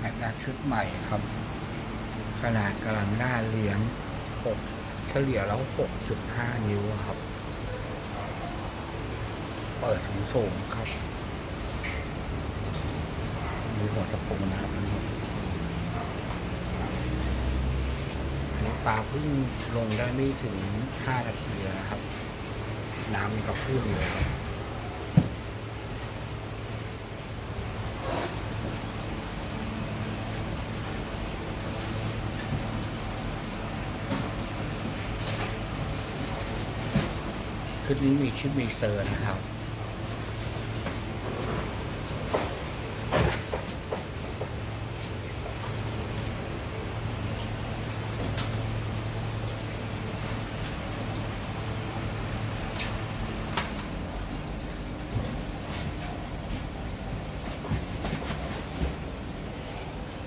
แม็กนัสชุดใหม่ครับ ขนาดกำลังหน้าเลี้ยงหกเฉลี่ยแล้วหกจุดห้านิ้วครับ เปิดสูงสูงครับ มีหัวสะพุงนะครับอันนี้ปลาเพิ่งลงได้ไม่ถึงห้านาทีนะครับ น้ำมันก็พุ่งเลย ชุดนี้มีชื่อมีเซอร์นะครับ